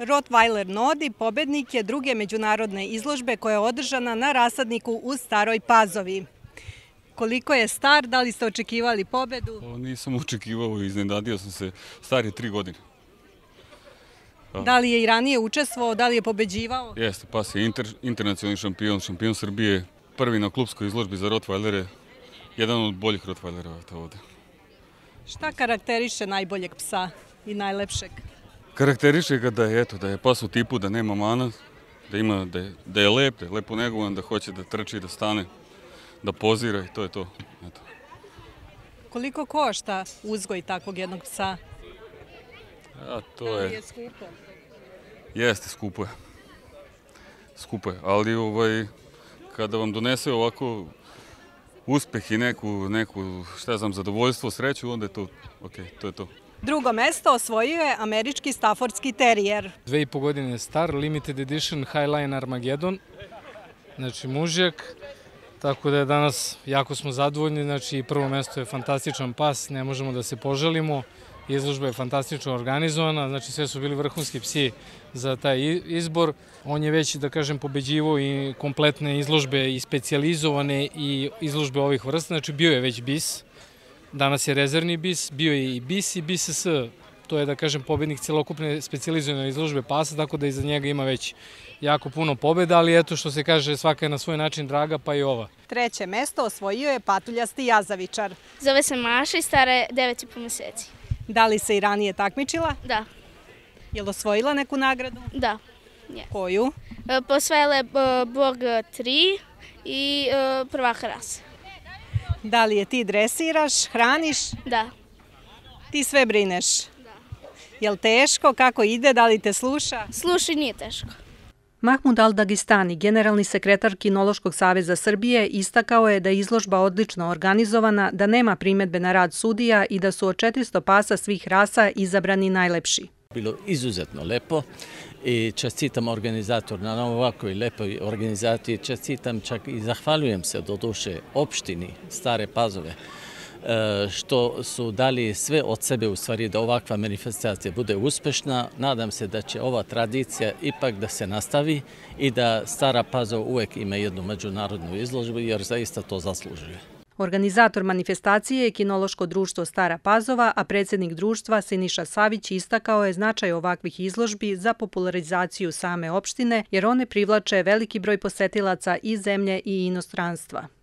Rottweiler Nodi pobednik je druge međunarodne izložbe koja je održana na rasadniku u Staroj Pazovi. Koliko je star, da li ste očekivali pobedu? O, nisam očekivao, iznenadio sam se, star je tri godine. Da li je i ranije učestvovao, da li je pobeđivao? Jeste, pas je inter, internacionalni šampion, šampion Srbije, prvi na klubskoj izložbi za Rottweilere, jedan od boljih Rottweilera ovde. Šta karakteriše najboljeg psa i najlepšeg? Karakteriše ga da je, eto, da je pas u tipu, da nema mana, da, ima, da, je, da je lep, da je lepo negovan, da hoće da trči, da stane, da pozira i to je to. Eto. Koliko košta uzgoj takvog jednog psa? A to Da je, je skupo? jeste, skupo je. Skupo je, ali ovaj, kada vam donese ovako uspeh i neku, neku, šta znam, zadovoljstvo, sreću, onda je to, ok, to je to. Drugo mesto osvojio je američki stafordski terijer. Dve i po godine star, limited edition Highline Armageddon, znači mužjak, tako da je danas jako smo zadovoljni, znači prvo mesto je fantastičan pas, ne možemo da se poželimo, izložba je fantastično organizovana, znači sve su bili vrhunski psi za taj izbor. On je već, da kažem, pobeđivo i kompletne izložbe i specijalizovane i izložbe ovih vrsta, znači bio je već bis, danas je rezervni bis, bio je i bis i BSS, to je da kažem pobednik celokupne specijalizovane izložbe pasa, tako da iza njega ima već jako puno pobeda, ali eto što se kaže svaka je na svoj način draga, pa i ova. Treće mesto osvojio je patuljasti jazavičar. Zove se Maša i stara je 9,5 meseci. Da li se i ranije takmičila? Da, Je li osvojila neku nagradu? da. Koju? E, Posvajala je e, Borg 3 i e, prvaka rasa. Da li je ti dresiraš, hraniš, Da, ti sve brineš? Da. Je li teško, kako ide, da li te sluša? slušaj, nije teško. Mahmud Al-Dagistani, generalni sekretar Kinološkog saveza Srbije, istakao je da je izložba odlično organizovana, da nema primetbe na rad sudija i da su od 400 pasa svih rasa izabrani najlepši. Bilo izuzetno lepo i čestitam organizator na ovakvoj lepoj organizaciji, čestitam čak i zahvaljujem se do duše opštini Stare Pazove e, što su dali sve od sebe u stvari da ovakva manifestacija bude uspešna. Nadam se da će ova tradicija ipak da se nastavi i da Stara Pazova uvek ima jednu međunarodnu izložbu jer zaista to zaslužuje. Organizator manifestacije je Kinološko društvo Stara Pazova, a predsednik društva Siniša Savić istakao je značaj ovakvih izložbi za popularizaciju same opštine, jer one privlače veliki broj posetilaca iz zemlje i inostranstva.